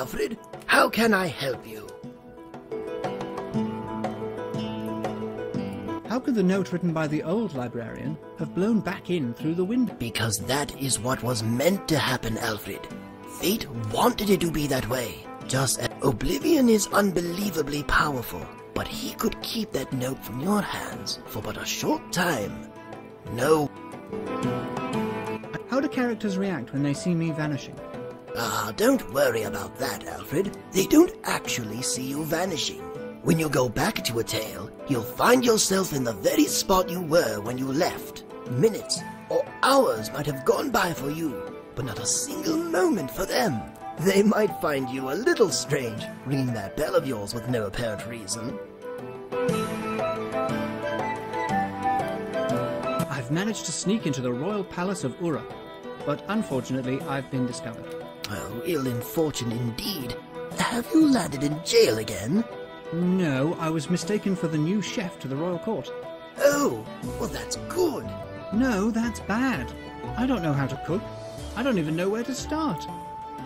Alfred. How can I help you? How could the note written by the old librarian have blown back in through the window? Because that is what was meant to happen, Alfred. Fate wanted it to be that way. Just as Oblivion is unbelievably powerful, but he could keep that note from your hands for but a short time. No. How do characters react when they see me vanishing? Ah, don't worry about that, Alfred. They don't actually see you vanishing. When you go back to a tale, you'll find yourself in the very spot you were when you left. Minutes or hours might have gone by for you, but not a single moment for them. They might find you a little strange, ringing that bell of yours with no apparent reason. I've managed to sneak into the royal palace of Ura, but unfortunately I've been discovered. Oh, ill in fortune indeed. Have you landed in jail again? No, I was mistaken for the new chef to the royal court. Oh, well that's good. No, that's bad. I don't know how to cook. I don't even know where to start.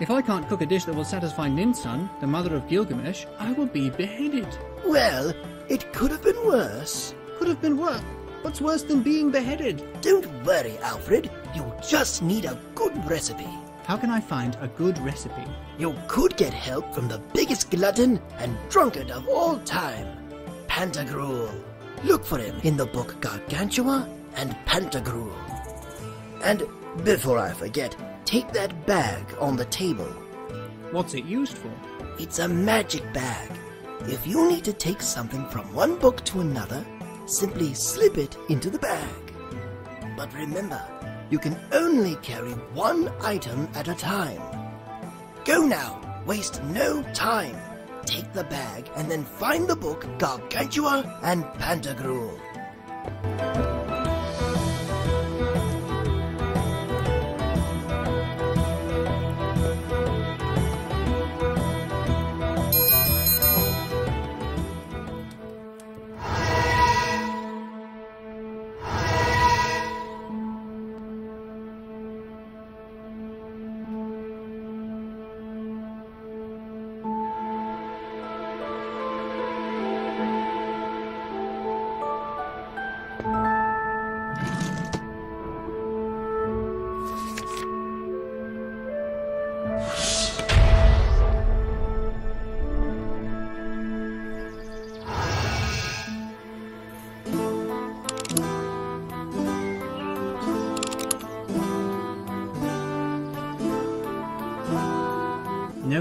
If I can't cook a dish that will satisfy Ninsun, the mother of Gilgamesh, I will be beheaded. Well, it could have been worse. Could have been worse. What's worse than being beheaded? Don't worry, Alfred. You just need a good recipe. How can I find a good recipe? You could get help from the biggest glutton and drunkard of all time, Pantagruel. Look for him in the book Gargantua and Pantagruel. And before I forget, take that bag on the table. What's it used for? It's a magic bag. If you need to take something from one book to another, simply slip it into the bag. But remember, you can only carry one item at a time. Go now, waste no time. Take the bag and then find the book Gargantua and Pantagruel.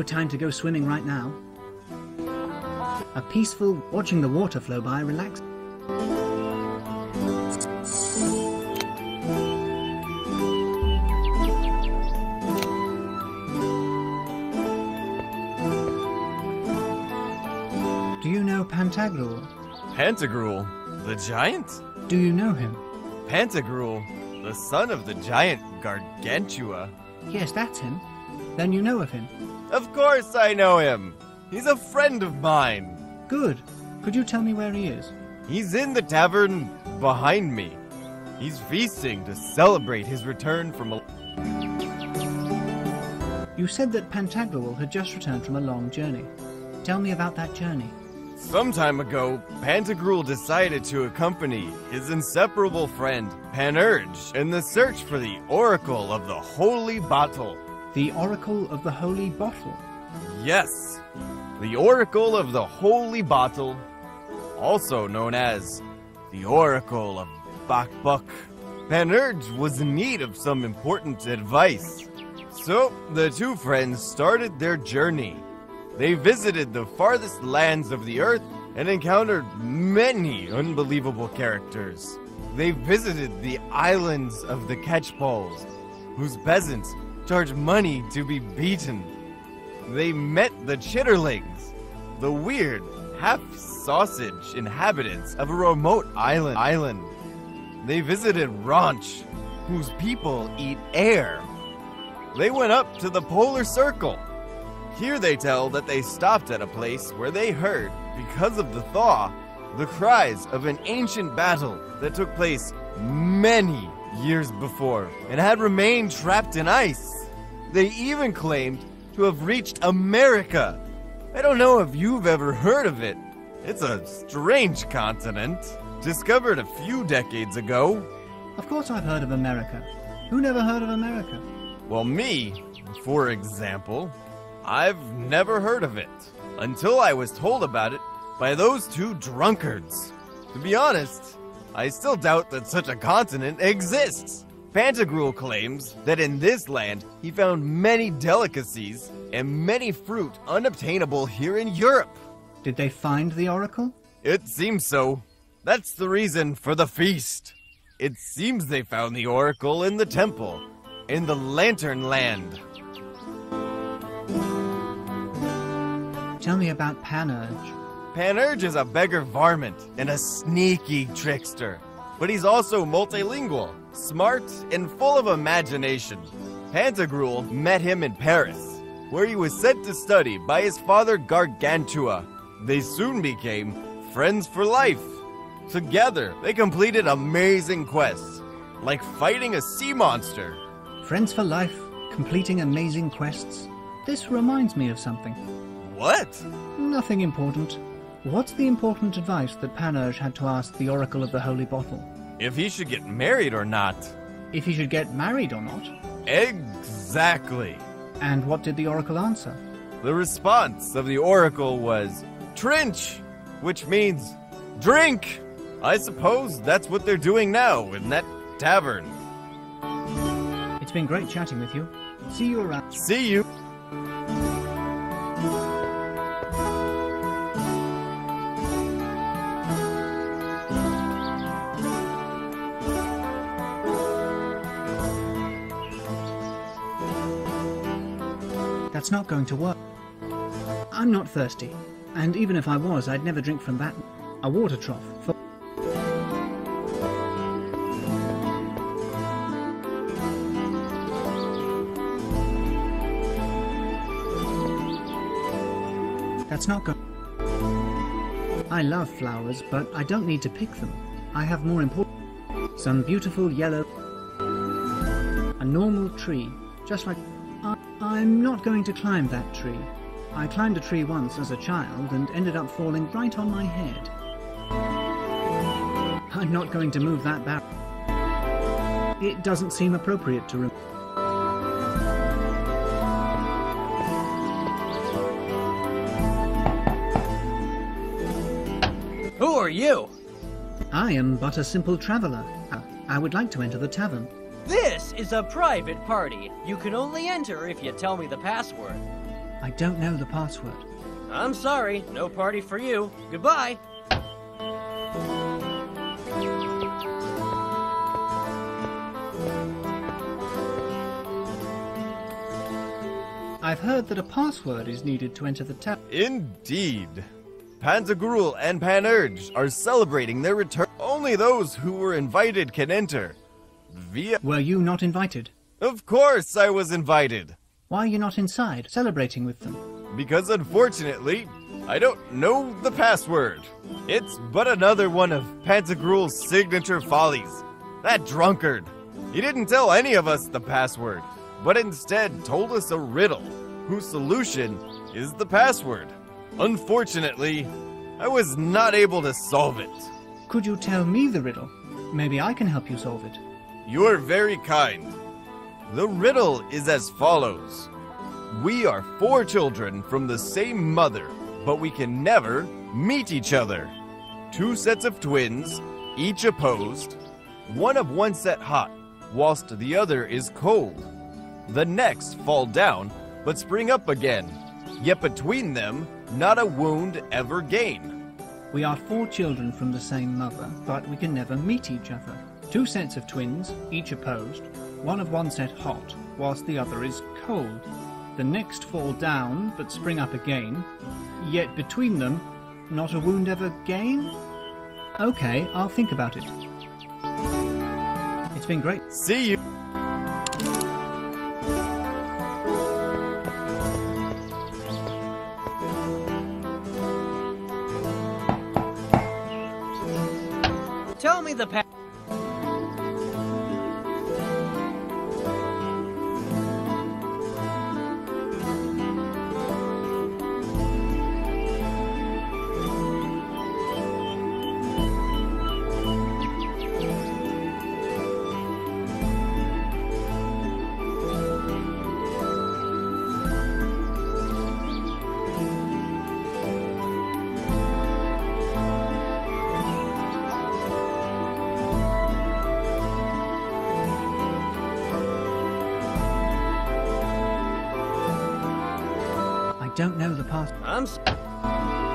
No time to go swimming right now. A peaceful watching the water flow by relax. Do you know Pantagruel? Pantagruel, the giant? Do you know him? Pantagruel, the son of the giant Gargantua. Yes, that's him. Then you know of him. Of course I know him. He's a friend of mine. Good. Could you tell me where he is? He's in the tavern behind me. He's feasting to celebrate his return from a. You said that Pantagruel had just returned from a long journey. Tell me about that journey. Some time ago, Pantagruel decided to accompany his inseparable friend, Panurge, in the search for the Oracle of the Holy Bottle. The Oracle of the Holy Bottle. Yes, the Oracle of the Holy Bottle, also known as the Oracle of Bacbuc. Panurge was in need of some important advice. So the two friends started their journey. They visited the farthest lands of the earth and encountered many unbelievable characters. They visited the islands of the Catchpoles, whose peasants charge money to be beaten. They met the Chitterlings, the weird, half sausage inhabitants of a remote island. Island. They visited Ruach, whose people eat air. They went up to the Polar Circle. Here they tell that they stopped at a place where they heard, because of the thaw, the cries of an ancient battle that took place many years before and had remained trapped in ice. They even claimed to have reached America. I don't know if you've ever heard of it. It's a strange continent, discovered a few decades ago. Of course I've heard of America. Who never heard of America? Well, me, for example, I've never heard of it until I was told about it by those two drunkards. To be honest, I still doubt that such a continent exists. Pantagruel claims that in this land he found many delicacies and many fruit unobtainable here in Europe. Did they find the oracle? It seems so. That's the reason for the feast. It seems they found the oracle in the temple, in the Lantern Land. Tell me about Panurge. Panurge is a beggar varmint and a sneaky trickster. But he's also multilingual, smart, and full of imagination. Pantagruel met him in Paris, where he was sent to study by his father Gargantua. They soon became friends for life. Together, they completed amazing quests, like fighting a sea monster. Friends for life, completing amazing quests. This reminds me of something. What? Nothing important. What's the important advice that Panurge had to ask the Oracle of the Holy Bottle? If he should get married or not. If he should get married or not? Exactly. And what did the Oracle answer? The response of the Oracle was Trinch, which means drink. I suppose that's what they're doing now in that tavern. It's been great chatting with you. See you around. See you. That's not going to work. I'm not thirsty, and even if I was, I'd never drink from that. A water trough. For That's not going. I love flowers, but I don't need to pick them. I have more important. Some beautiful yellow. A normal tree, just like. Not going to climb that tree. I climbed a tree once as a child and ended up falling right on my head. I'm not going to move that barrel. It doesn't seem appropriate to. Rem- Who are you? I am but a simple traveller. I would like to enter the tavern. This is a private party. You can only enter if you tell me the password. I don't know the password. I'm sorry, no party for you. Goodbye. I've heard that a password is needed to enter the tavern. Indeed. Pantagruel and Panurge are celebrating their return. Only those who were invited can enter. Via. Were you not invited? Of course, I was invited. Why are you not inside, celebrating with them? Because unfortunately, I don't know the password. It's but another one of Pantagruel's signature follies. That drunkard. He didn't tell any of us the password, but instead told us a riddle, whose solution is the password. Unfortunately, I was not able to solve it. Could you tell me the riddle? Maybe I can help you solve it. You are very kind. The riddle is as follows We are four children from the same mother, but we can never meet each other. Two sets of twins, each opposed, one of one set hot, whilst the other is cold. The next fall down, but spring up again, yet between them not a wound ever gain. We are four children from the same mother, but we can never meet each other. Two sets of twins, each opposed, one of one set hot, whilst the other is cold. The next fall down, but spring up again, yet between them not a wound ever gain? Okay, I'll think about it. It's been great. See you. Tell me the pa- don't know the past. I'm.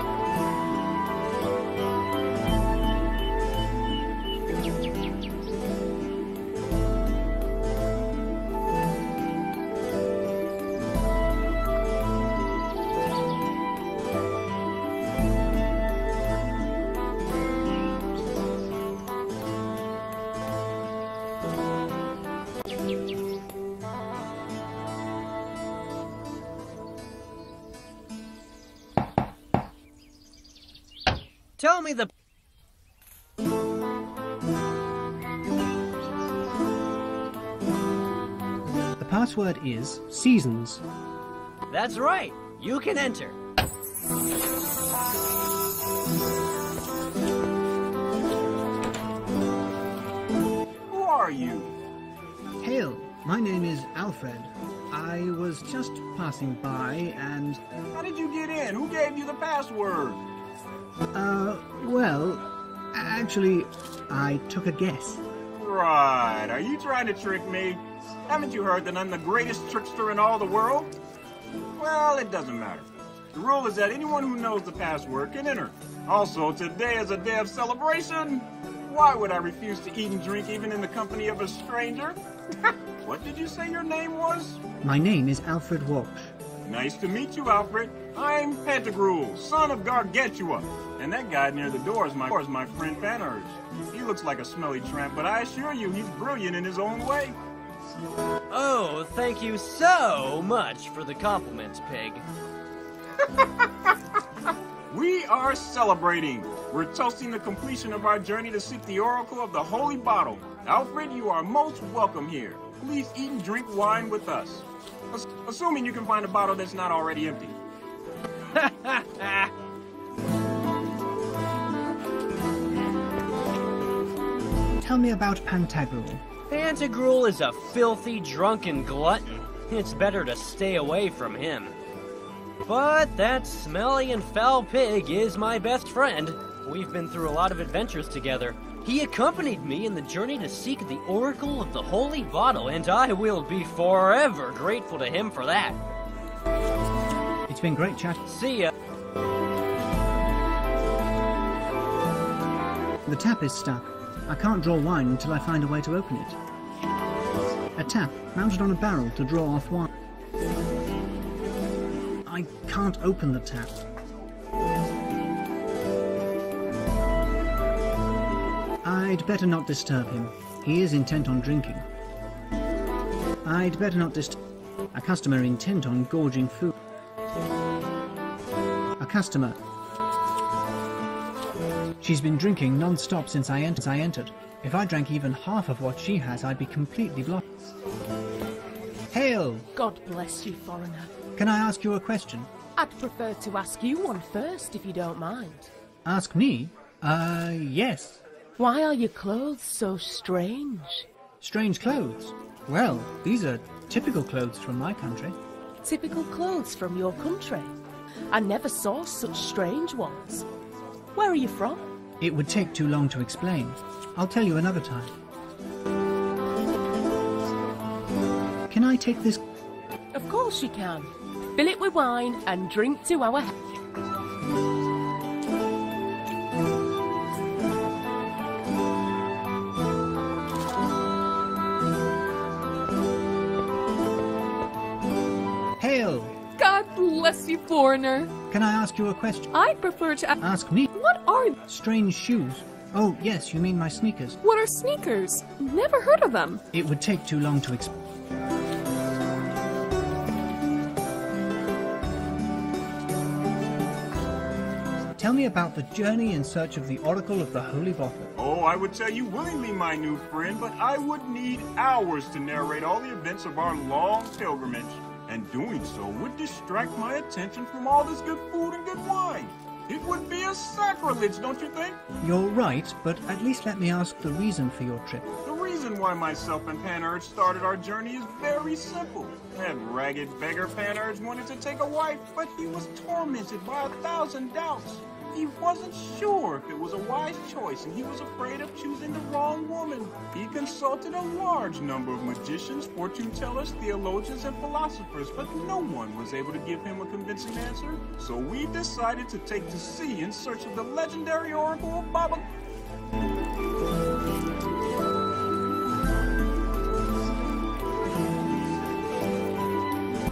Password is seasons. That's right. You can enter. Who are you? Hail, my name is Alfred. I was just passing by and, How did you get in? Who gave you the password? uh, well, actually, I took a guess. Right. Are you trying to trick me? Haven't you heard that I'm the greatest trickster in all the world? Well, it doesn't matter. The rule is that anyone who knows the password can enter. Also, today is a day of celebration. Why would I refuse to eat and drink even in the company of a stranger? what did you say your name was? My name is Alfred Walsh. Nice to meet you, Alfred. I'm Pantagruel, son of Gargantua. And that guy near the door is my, is my friend Panurge. He looks like a smelly tramp, but I assure you he's brilliant in his own way. Oh, thank you so much for the compliments, Pig. We are celebrating. We're toasting the completion of our journey to seek the Oracle of the Holy Bottle. Alfred, you are most welcome here. Please eat and drink wine with us. Ass- assuming you can find a bottle that's not already empty. Tell me about Pantagruel. Pantagruel is a filthy, drunken glutton. It's better to stay away from him. But that smelly and foul pig is my best friend. We've been through a lot of adventures together. He accompanied me in the journey to seek the Oracle of the Holy Bottle, and I will be forever grateful to him for that. It's been great chatting. See ya. The tap is stuck. I can't draw wine until I find a way to open it. A tap mounted on a barrel to draw off wine. I can't open the tap. I'd better not disturb him. He is intent on drinking. I'd better not disturb a customer intent on gorging food. A customer She's been drinking non-stop since I, ent- I entered. If I drank even half of what she has, I'd be completely blocked. Hail! God bless you, foreigner. Can I ask you a question? I'd prefer to ask you one first, if you don't mind. Ask me? Uh, yes. Why are your clothes so strange? Strange clothes. Well, these are typical clothes from my country. Typical clothes from your country. I never saw such strange ones. Where are you from? It would take too long to explain. I'll tell you another time. Can I take this? Of course you can. Fill it with wine and drink to our health. Hail! God bless you, foreigner. Can I ask you a question? I prefer to. Ask me. What are. Strange shoes. Oh, yes, you mean my sneakers. What are sneakers? Never heard of them. It would take too long to explain. Tell me about the journey in search of the Oracle of the Holy Bottle. Oh, I would tell you willingly, my new friend, but I would need hours to narrate all the events of our long pilgrimage. And doing so would distract my attention from all this good food and good wine. It would be a sacrilege, don't you think? You're right, but at least let me ask the reason for your trip. The reason why myself and Panurge started our journey is very simple. That ragged beggar Panurge wanted to take a wife, but he was tormented by a thousand doubts. He wasn't sure if it was a wise choice and he was afraid of choosing the wrong woman. He consulted a large number of magicians, fortune tellers, theologians, and philosophers, but no one was able to give him a convincing answer. So we decided to take to sea in search of the legendary oracle of Baba.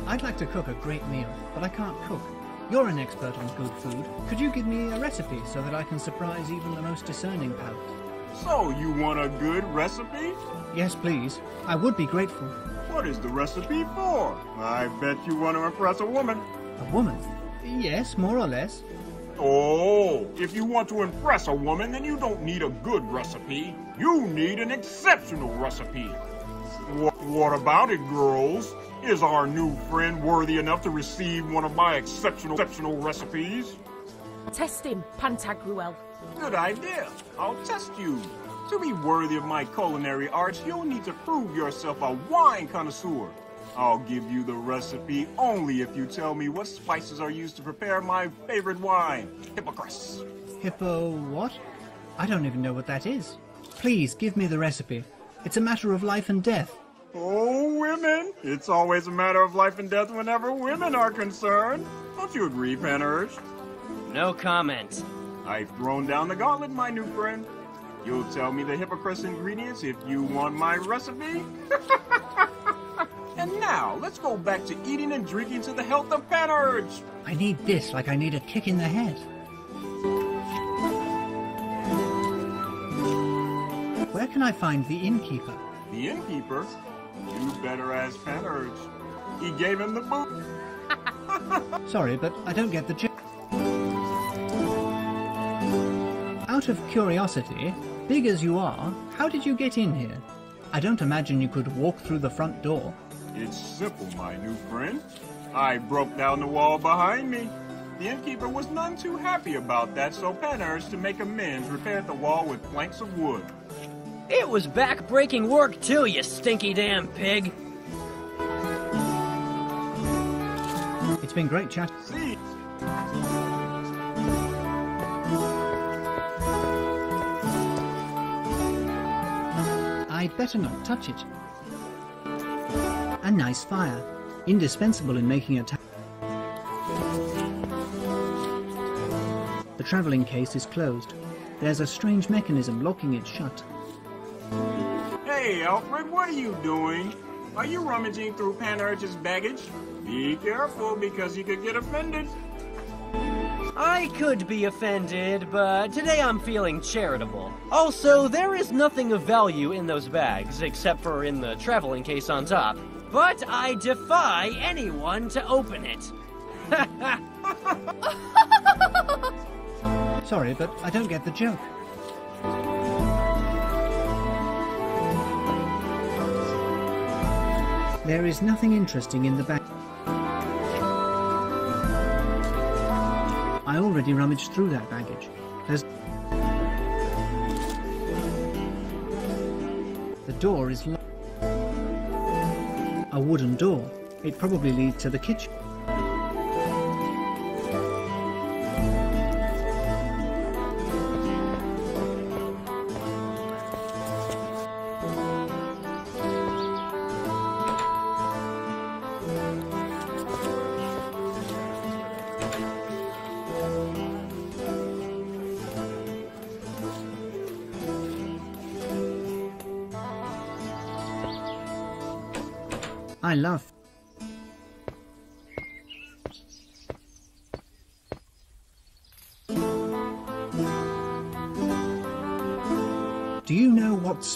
I'd like to cook a great meal, but I can't cook. You're an expert on good food. Could you give me a recipe so that I can surprise even the most discerning palate? So, you want a good recipe? Yes, please. I would be grateful. What is the recipe for? I bet you want to impress a woman. A woman? Yes, more or less. Oh, if you want to impress a woman, then you don't need a good recipe. You need an exceptional recipe. What, what about it, girls? Is our new friend worthy enough to receive one of my exceptional, exceptional recipes? Test him, Pantagruel. Good idea. I'll test you. To be worthy of my culinary arts, you'll need to prove yourself a wine connoisseur. I'll give you the recipe only if you tell me what spices are used to prepare my favorite wine, Hippocras. Hippo what? I don't even know what that is. Please, give me the recipe. It's a matter of life and death. Oh, women! It's always a matter of life and death whenever women are concerned. Don't you agree, Panurge? No comment. I've thrown down the gauntlet, my new friend. You'll tell me the Hippocras ingredients if you want my recipe? and now, let's go back to eating and drinking to the health of Panurge. I need this like I need a kick in the head. Where can I find the innkeeper? The innkeeper? You better ask Panurge. He gave him the boot. Sorry, but I don't get the joke. Out of curiosity, big as you are, how did you get in here? I don't imagine you could walk through the front door. It's simple, my new friend. I broke down the wall behind me. The innkeeper was none too happy about that, so Panurge, to make amends, repaired the wall with planks of wood. It was back-breaking work too, you stinky damn pig. It's been great chat. See? I'd better not touch it. A nice fire, indispensable in making a The travelling case is closed. There's a strange mechanism locking it shut. Hey, Alfred, what are you doing? Are you rummaging through Panurge's baggage? Be careful, because you could get offended. I could be offended, but today I'm feeling charitable. Also, there is nothing of value in those bags, except for in the traveling case on top. But I defy anyone to open it. Sorry, but I don't get the joke. There is nothing interesting in the bag. I already rummaged through that baggage. There's... The door is locked. A wooden door. It probably leads to the kitchen.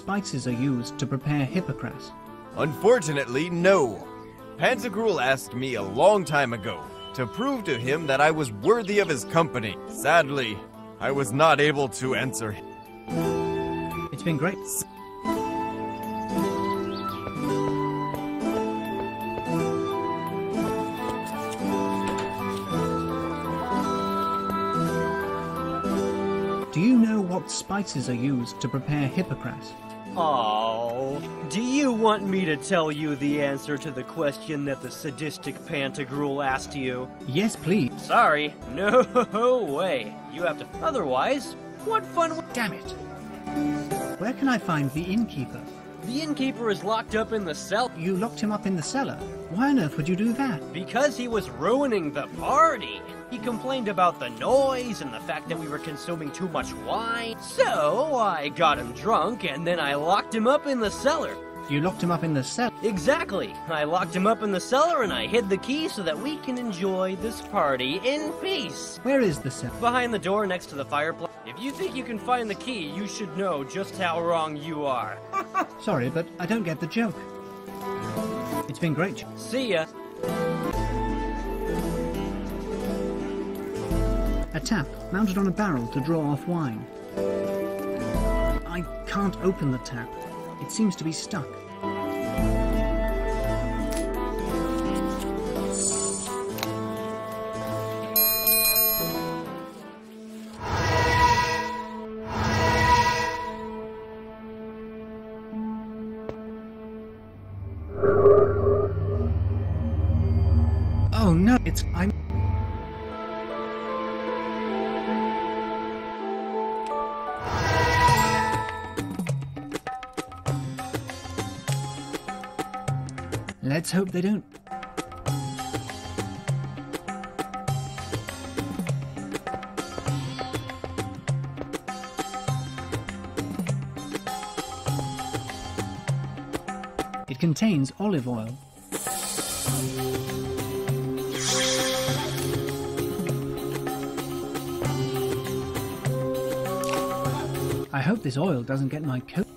Spices are used to prepare hippocras? Unfortunately, no. Pantagruel asked me a long time ago to prove to him that I was worthy of his company. Sadly, I was not able to answer him. It's been great. What spices are used to prepare hippocras? Oh, do you want me to tell you the answer to the question that the sadistic Pantagruel asked you? Yes, please. Sorry, no way. You have to. Otherwise, what fun? Damn it. Where can I find the innkeeper? The innkeeper is locked up in the cell You locked him up in the cellar. Why on earth would you do that? because he was ruining the party. He complained about the noise and the fact that we were consuming too much wine. So I got him drunk and then I locked him up in the cellar. You locked him up in the cellar. Exactly. I locked him up in the cellar and I hid the key so that we can enjoy this party in peace. Where is the cellar? Behind the door next to the fireplace. If you think you can find the key, you should know just how wrong you are. Sorry, but I don't get the joke. It's been great. See ya. A tap mounted on a barrel to draw off wine. I can't open the tap. It seems to be stuck. Olive oil. I hope this oil doesn't get my coat.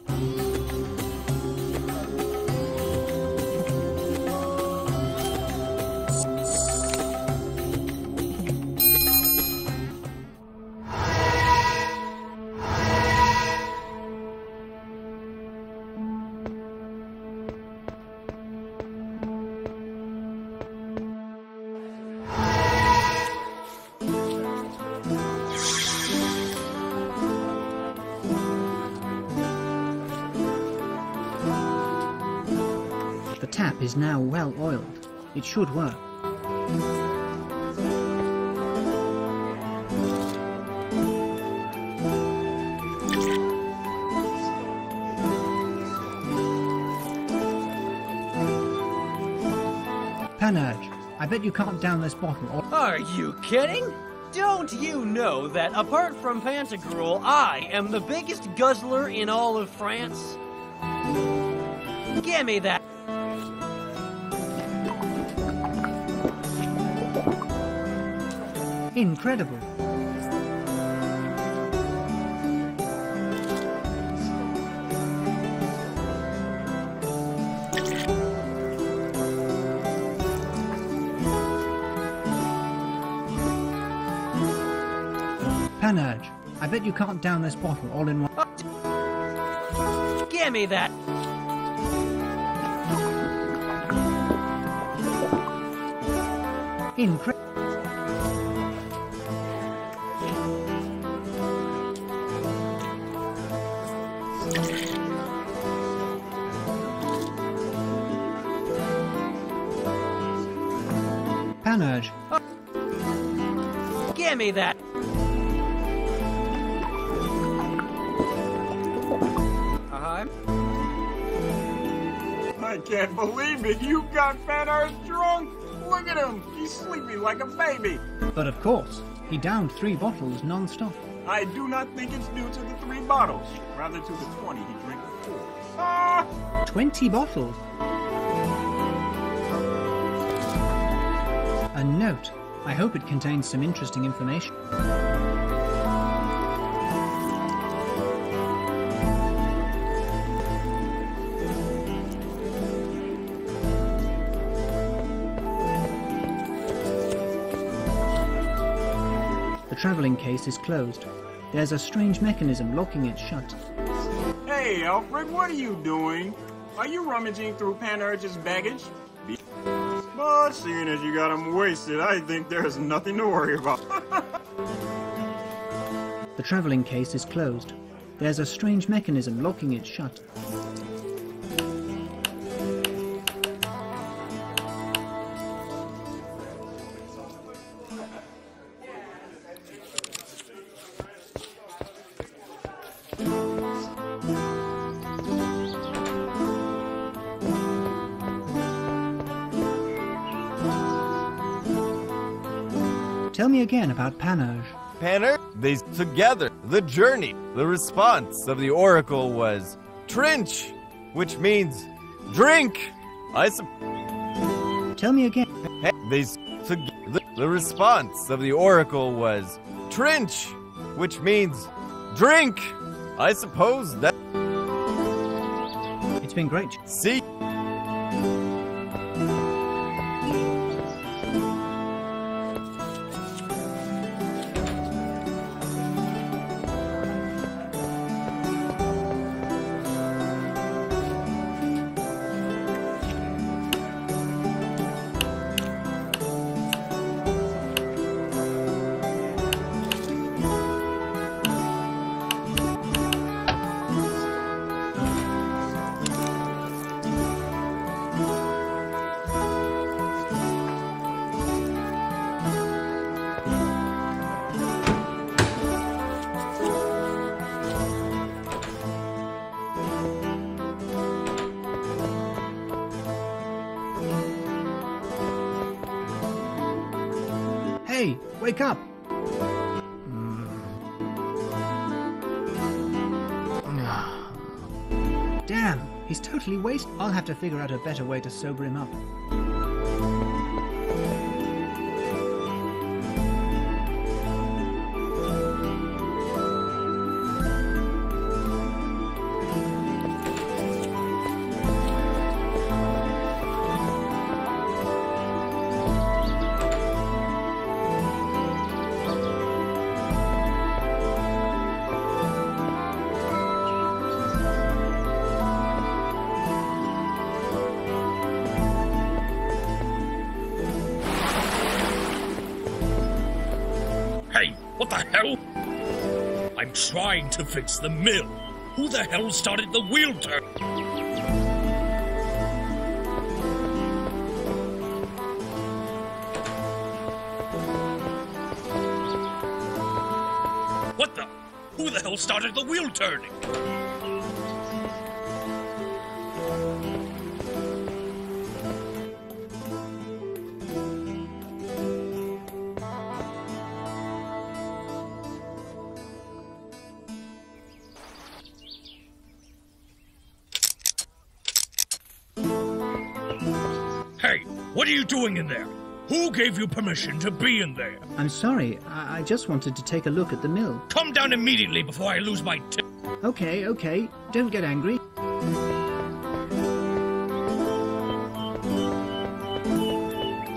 Is now well oiled. It should work. Panurge, I bet you can't down this bottle Are you kidding? Don't you know that apart from Pantagruel, I am the biggest guzzler in all of France? Give me that. Incredible. Panurge, I bet you can't down this bottle all in one. Give me that. Incredible. Me that. Uh-huh. I can't believe it. You got Fat Earth drunk. Look at him. He's sleeping like a baby. but of course, he downed three bottles non-stop. I do not think it's due to the three bottles, rather to the 20 he drank before. Ah! 20 bottles. A note. I hope it contains some interesting information. The travelling case is closed. There's a strange mechanism locking it shut. Hey, Alfred, what are you doing? Are you rummaging through Panurge's baggage? But seeing as you got him wasted, I think there's nothing to worry about. The travelling case is closed. There's a strange mechanism locking it shut. Tell me again about Panurge. Panner, they together. The journey. The response of the oracle was Trinch, which means drink. I sup- Tell me again. they together. The, the response of the oracle was Trinch, which means drink. I suppose that. It's been great. See. Wake up! Damn, he's totally wasted. I'll have to figure out a better way to sober him up. I'm trying to fix the mill. Who the hell started the wheel turn? What the? Who the hell started the wheel turning? Gave you permission to be in there? I'm sorry, I, I just wanted to take a look at the mill. Come down immediately before I lose my tip. Okay, okay, don't get angry.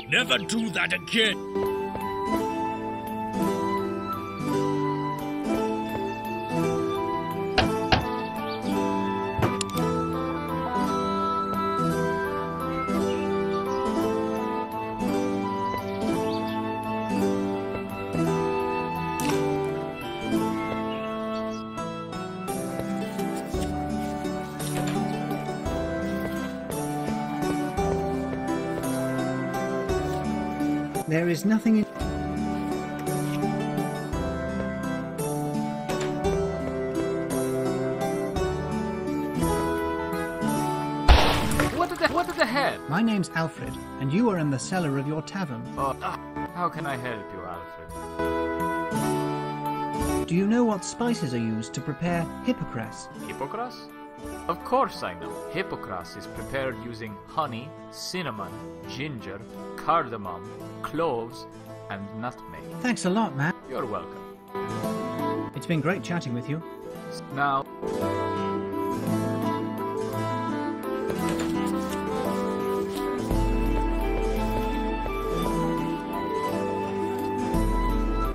Never do that again. There is nothing in. What the what the hell? My name's Alfred, and you are in the cellar of your tavern. Uh, how can I help you, Alfred? Do you know what spices are used to prepare hippocras? Hippocras? Of course I know. Hippocras is prepared using honey, cinnamon, ginger, cardamom, cloves, and nutmeg. Thanks a lot, man. You're welcome. It's been great chatting with you. Now,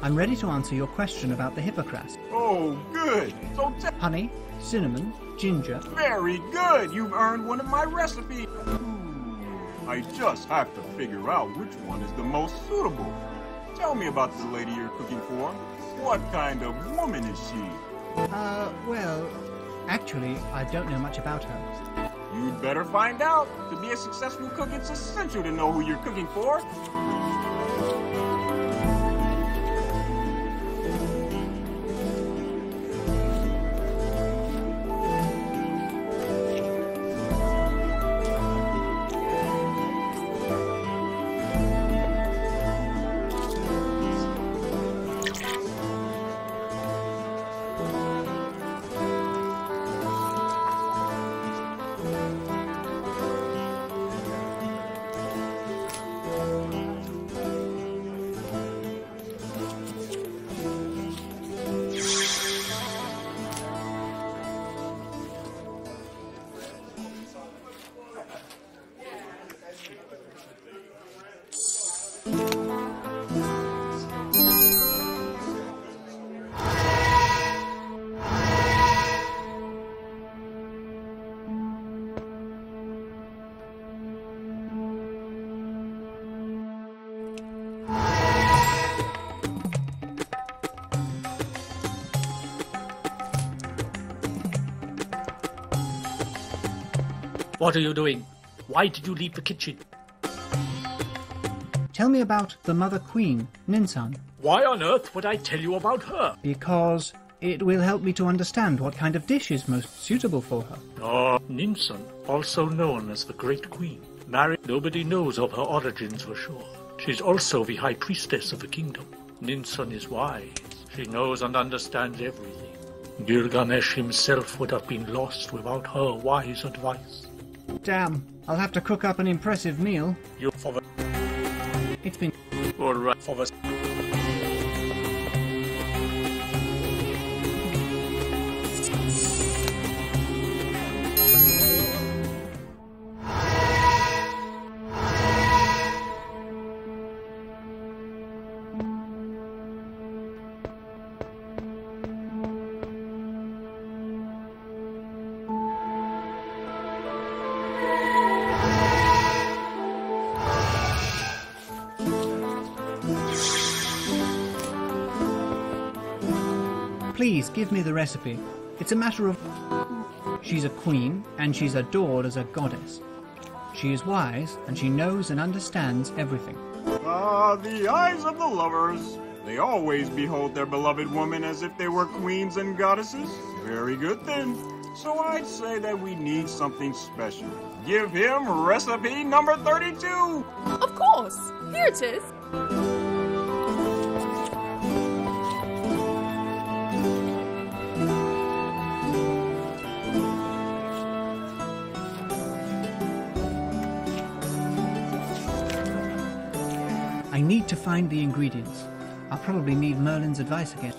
I'm ready to answer your question about the hippocras. Oh, good. So te- Honey, cinnamon, ginger. very good. You've earned one of my recipes. I just have to figure out which one is the most suitable. Tell me about the lady you're cooking for. What kind of woman is she? Uh, well, actually, I don't know much about her. You'd better find out. To be a successful cook, it's essential to know who you're cooking for. What are you doing? Why did you leave the kitchen? Tell me about the Mother Queen, Ninsun, Why on earth would I tell you about her? because it will help me to understand what kind of dish is most suitable for her. Ah, oh, Ninsun, also known as the Great Queen. Married, nobody knows of her origins for sure. She's also the High Priestess of the kingdom. Ninsun is wise. She knows and understands everything. Gilgamesh himself would have been lost without her wise advice. Damn, I'll have to cook up an impressive meal. You for the It's been all right for the Please give me the recipe. It's a matter of. She's a queen, and she's adored as a goddess. She is wise, and she knows and understands everything. Ah, the eyes of the lovers. They always behold their beloved woman as if they were queens and goddesses. Very good then. So I'd say that we need something special. Give him recipe number 32. Of course! Here it is! Find the ingredients. I'll probably need Merlin's advice again.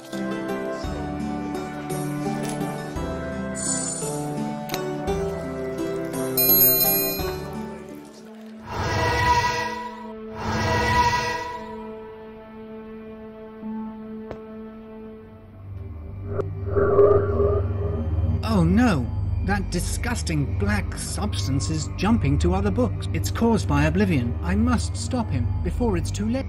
Oh no! That disgusting black substance is jumping to other books. It's caused by Oblivion. I must stop him before it's too late.